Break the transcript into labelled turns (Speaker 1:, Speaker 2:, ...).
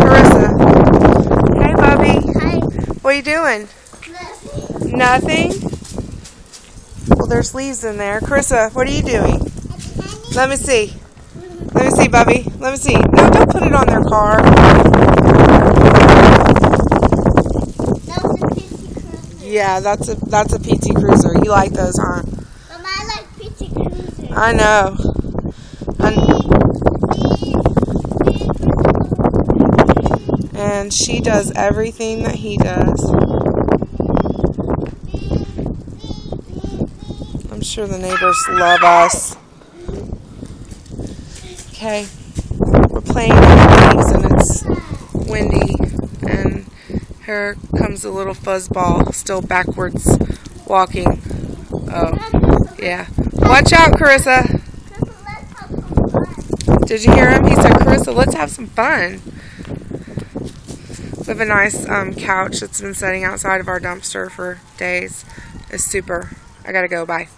Speaker 1: Carissa. Hey, Bubby.
Speaker 2: Hi.
Speaker 1: What are you doing? Nothing? Nothing? Well, there's leaves in there. Carissa, what are you doing? Let me see. Let me see, Bubby. Let me see. No, don't put it on their car. That's a PT Cruiser. Yeah, that's a that's a PT Cruiser. You like those, huh?
Speaker 2: Mama, I like PT Cruiser.
Speaker 1: I know. And, she does everything that he does. I'm sure the neighbors love us. Okay, we're playing in the and it's windy, and here comes a little fuzzball, still backwards walking. Oh, yeah. Watch out, Carissa. Did you hear him? He said, Carissa, let's have some fun. We have a nice um, couch that's been sitting outside of our dumpster for days. It's super. I gotta go. Bye.